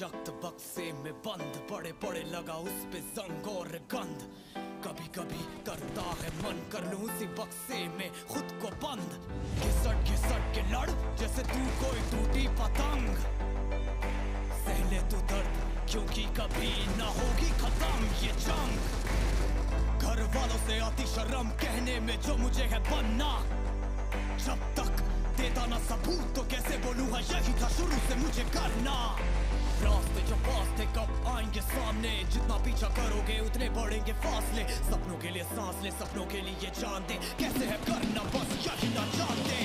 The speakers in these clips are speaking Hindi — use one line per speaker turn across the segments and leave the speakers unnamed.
शक्त बक्से में बंद बड़े बड़े लगा उस पे जंग और गंध। कभी कभी करता है मन कर लूँ उसी बक्से में खुद को बंद। घिसट घिसट के लड़, जैसे तू कोई टूटी पतंग। सहले तू दर्द, क्योंकि कभी ना होगी खत्म ये जंग। घर वालों से आती शर्म कहने में जो मुझे है बनना। जब तक देता ना सबूत तो कैसे बोलूँ, है, यही था शुरू से मुझे करना। सामने। जितना पीछा करोगे, उतने बढ़ेंगे फासले। सपनों के लिए सांस ले, सपनों के लिए जान दे। कैसे है करना, बस यही ना जानते।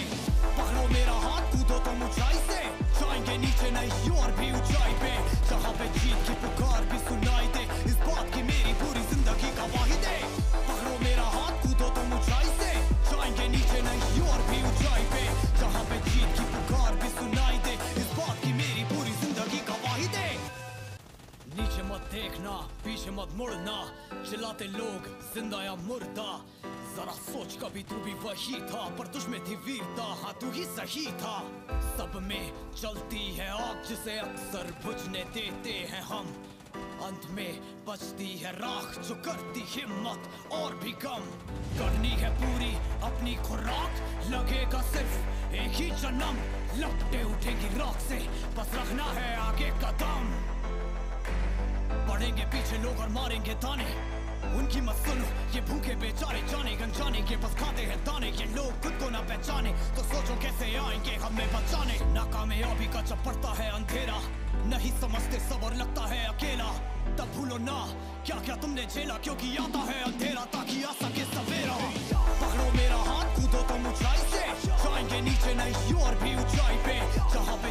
पकड़ो मेरा हाथ, कूदो तो ऊंचाई से। जाएँगे नीचे नहीं और भी देखना पीछे मत मुड़ना। चिल्लाते लोग, ज़िंदा या मुर्दा। जरा सोच, कभी तू भी वही था, पर तुझ में थी वीरता। हाँ तू ही सही था। सब में चलती है आग, जिसे अक्सर बुझने देते हैं हम। अंत में बचती है राख, जो करती हिम्मत, और भी कम करनी है पूरी अपनी खुराक, लगेगा सिर्फ़ एक ही जन्म। लपटे उठेगी राख से, बस रखना है आगे। लोग और मारेंगे ताने उनकी मत सुनो, ये भूखे बेचारे जाने गंजाने के बस खाते हैं दाने। ये लोग खुद को ना पहचाने तो सोचो कैसे आएँगे हमें बचाने। नाकामयाबी का जब पड़ता है अंधेरा नहीं समझते सब और लगता है अकेला। तब भूलो ना क्या क्या तुमने झेला, क्योंकि आता है अंधेरा, ताकि आ सके सवेरा। पकड़ो मेरा हाथ कूदो तो ऊंचाई से, जाएँगे नीचे नहीं और भी ऊंचाई पे। जहाँ पे